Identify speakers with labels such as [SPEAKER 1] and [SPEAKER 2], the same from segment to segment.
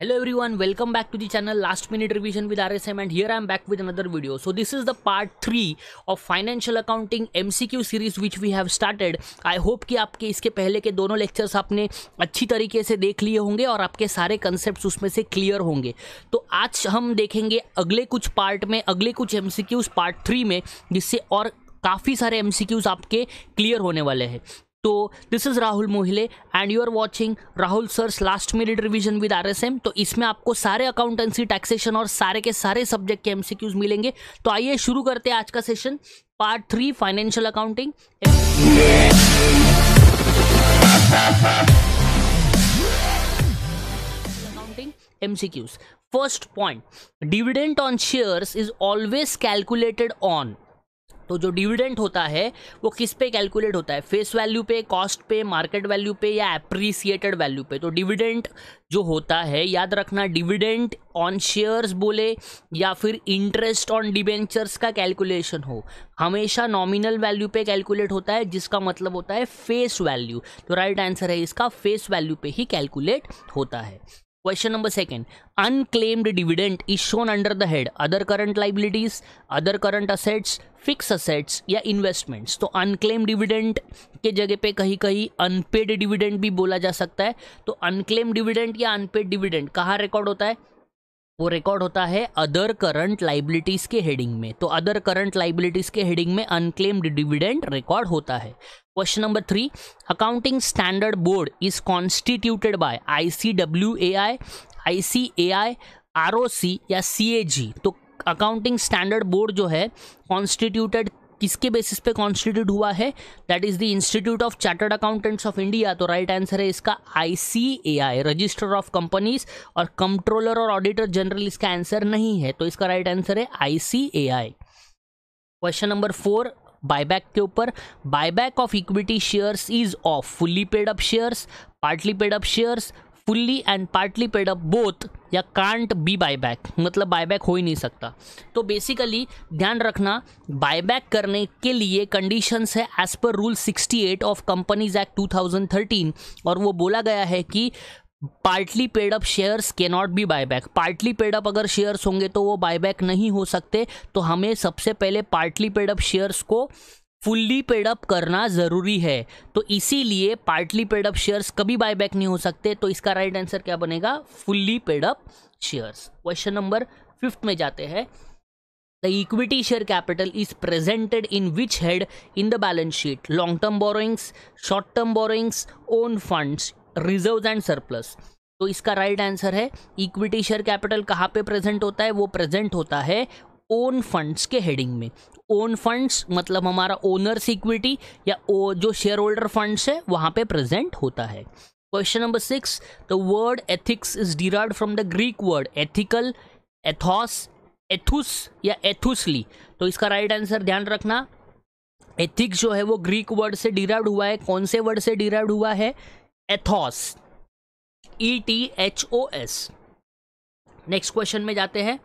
[SPEAKER 1] Hello everyone, welcome back to the channel Last Minute Revision with RSM and here I am back with another video. So this is the part 3 of Financial Accounting MCQ series which we have started. I hope कि आपके इसके पहले के दोनों lectures आपने अच्छी तरीके से देख लिए होंगे और आपके सारे कंसेप्ट उसमें से क्लियर होंगे तो आज हम देखेंगे अगले कुछ पार्ट में अगले कुछ एम पार्ट थ्री में जिससे और काफ़ी सारे एम आपके क्लियर होने वाले हैं तो this is Rahul Mohile and you are watching Rahul sir's last minute revision with RSM तो इसमें आपको सारे अकाउंटेंसी टैक्सेशन और सारे के सारे सब्जेक्ट के एमसीक्यूज मिलेंगे। तो आइए शुरू करते हैं आज का session part three financial accounting accounting MCQs first point dividend on shares is always calculated on तो जो डिविडेंट होता है, वो किस पे कैलकुलेट होता है? फेस वैल्यू पे कॉस्ट पे मार्केट वैल्यू पे या अप्रिसिएटेड वैल्यू पे? तो डिविडेंट जो होता है, याद रखना डिविडेंट ऑन शेयर्स बोले या फिर इंटरेस्ट ऑन डिबेंचर्स का कैलकुलेशन हो, हमेशा नॉमिनल वैल्यू पे कैलकुलेट होता है, जिसका मतलब होता है फेस वैल्यू तो राइट आंसर है इसका फेस वैल्यू पे ही कैलकुलेट होता है। Question number second unclaimed dividend is shown under the head other current liabilities other current assets fixed assets या इन्वेस्टमेंट्स तो अनक्लेम डिविडेंट के जगह पे कहीं कहीं अनपेड डिविडेंट भी बोला जा सकता है। तो अनक्लेम डिविडेंट या अनपेड डिविडेंट कहाँ रिकॉर्ड होता है? वो रिकॉर्ड होता है अदर करंट लाइबिलिटीज के हेडिंग में। तो अदर करंट लाइबिलिटीज के हेडिंग में अनक्लेम्ड डिविडेंड रिकॉर्ड होता है। Question number three accounting standard board is constituted by I C W A I I C A I R O C या C ए जी तो accounting standard board जो है constituted किसके basis पे constitute हुआ है? That is the institute of chartered accountants of India तो right right answer है इसका आईसीएआई रजिस्टर ऑफ़ कंपनीज़ और कंट्रोलर और ऑडिटर जनरल इसका आंसर नहीं है. तो इसका राइट right आंसर है ICAI question number four buyback के ऊपर. Buyback of equity shares is of fully paid up shares partly paid up shares fully and partly paid up both या can't be buyback मतलब buyback हो ही नहीं सकता। तो बेसिकली ध्यान रखना बायबैक करने के लिए कंडीशंस है as per rule 68 of companies act 2013 और वो बोला गया है कि पार्टली पेड अप शेयर्स के not be buyback partly paid up अगर शेयर्स होंगे तो वो बायबैक नहीं हो सकते तो हमें सबसे पहले पार्टली पेड अप शेयर्स को फुल्ली पेडअप करना ज़रूरी है। तो इसीलिए पार्टली पेडअप शेयर्स कभी बायबैक नहीं हो सकते। तो इसका राइट आंसर क्या बनेगा? Fully paid up shares question number fifth में जाते हैं। The equity share capital is presented in which head in the balance sheet long term borrowings short term borrowings own funds reserve and surplus तो इसका right right answer है। Equity share capital कहाँ पे present होता है? वो present होता है ओन फंड्स के हेडिंग में। ओन फंड्स मतलब हमारा ओनर्स इक्विटी या ओ जो शेयर होल्डर फंड्स है, वहाँ पे प्रेजेंट होता है। Question number six the word ethics is derive from the Greek word ethical ethos एथुस या एथुसली तो इसका राइट right आंसर ध्यान रखना। एथिक्स जो है वो ग्रीक वर्ड से डिराइव हुआ है। कौन से वर्ड से डिराइव हुआ है? Ethos E T H O S next question में जाते हैं।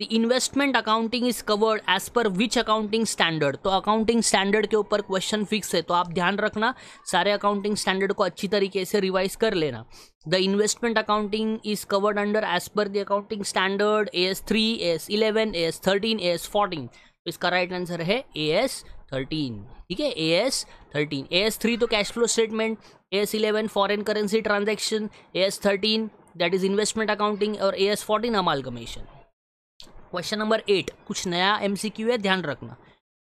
[SPEAKER 1] The investment accounting is covered as per which accounting standard तो अकाउंटिंग स्टैंडर्ड के ऊपर क्वेश्चन फिक्स है तो आप ध्यान रखना सारे अकाउंटिंग स्टैंडर्ड को अच्छी तरीके से रिवाइज कर लेना the investment accounting is covered under as per the accounting standard A S three A S eleven A S thirteen A S fourteen तो इसका राइट आंसर है ए एस थर्टीन ठीक है A S thirteen A S three तो cash flow statement A S eleven foreign currency transaction A S thirteen that is investment accounting और A S fourteen amalgamation question number eight कुछ नया MCQ है, ध्यान रखना।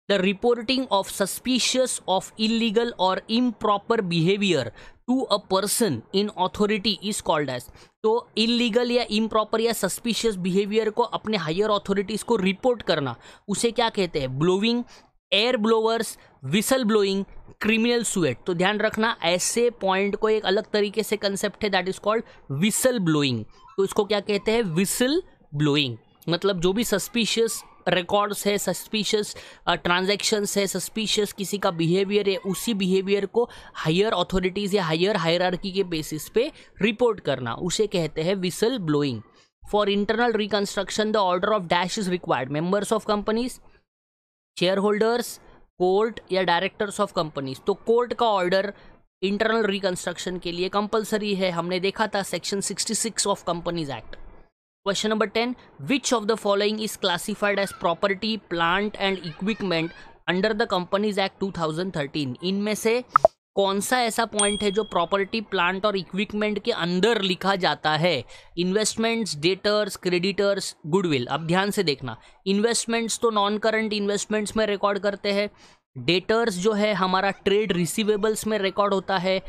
[SPEAKER 1] The reporting of suspicious of illegal और improper behaviour to a person in authority is called as तो illegal या improper या सस्पिशियस बिहेवियर को अपने हायर अथॉरिटीज को रिपोर्ट करना। उसे क्या कहते हैं? Blowing air blowers whistle blowing criminal suit तो ध्यान रखना, ऐसे पॉइंट को एक अलग तरीके से कंसेप्ट है that is called whistle blowing तो इसको क्या कहते हैं? विसल ब्लोइंग मतलब जो भी सस्पिशियस रिकॉर्ड्स है सस्पिशियस ट्रांजेक्शन्स है सस्पिशियस किसी का बिहेवियर है, उसी बिहेवियर को हायर अथॉरिटीज़ या हायर हायरार्की के बेसिस पे रिपोर्ट करना, उसे कहते हैं whistle blowing for internal reconstruction the order of dash is required members of companies shareholders court या डायरेक्टर्स ऑफ़ कंपनीज़ तो कोर्ट का ऑर्डर इंटरनल रिकंस्ट्रक्शन के लिए कंपलसरी है. हमने देखा था section 66 of companies act question number ten which of the following is classified as property plant and equipment under the companies act 2013 इनमें से कौन सा ऐसा पॉइंट है जो प्रॉपर्टी प्लांट और इक्विपमेंट के अंदर लिखा जाता है? इन्वेस्टमेंट्स डेटर्स क्रेडिटर्स गुडविल अब ध्यान से देखना। इन्वेस्टमेंट्स तो नॉन करंट इन्वेस्टमेंट्स में रिकॉर्ड करते हैं। डेटर्स जो है हमारा ट्रेड रिसीवेबल्स में रिकॉर्ड होता है।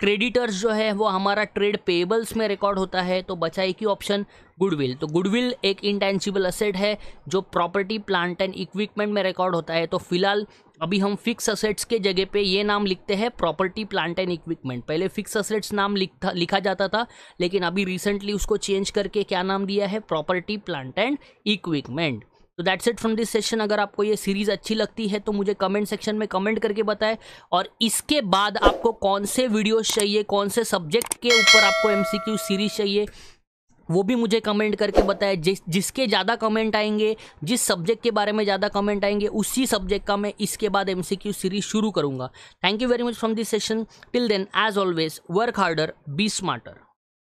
[SPEAKER 1] क्रेडिटर्स जो है, वो हमारा ट्रेड पेबल्स में रिकॉर्ड होता है तो बचा एक ही ऑप्शन, गुडविल। तो गुडविल एक इंटेंसिबल असेट है, जो प्रॉपर्टी प्लांट एंड इक्विपमेंट में रिकॉर्ड होता है। तो फ़िलहाल, अभी हम फिक्स असेट्स के जगह पे ये नाम लिखते हैं प्रॉपर्टी प्लांट एंड इक्विपमेंट पहले फिक्स असेट्स नाम लिखा लिखा जाता था, लेकिन अभी रिसेंटली उसको चेंज करके क्या नाम दिया है? प्रॉपर्टी प्लांट एंड इक्विपमेंट तो that's it from this session अगर आपको ये सीरीज़ अच्छी लगती है तो मुझे कमेंट सेक्शन में कमेंट करके बताएँ। और इसके बाद आपको कौन से वीडियोस चाहिए, कौन से सब्जेक्ट के ऊपर आपको एमसीक्यू सीरीज़ चाहिए, वो भी मुझे कमेंट करके बताएँ। जिस, जिसके ज़्यादा कमेंट आएँगे, जिस सब्जेक्ट के बारे में ज़्यादा कमेंट आएँगे, उसी सब्जेक्ट का मैं इसके बाद एमसीक्यू सीरीज़ शुरू करूँगा। Thank you very much from this session till then as always work harder be smarter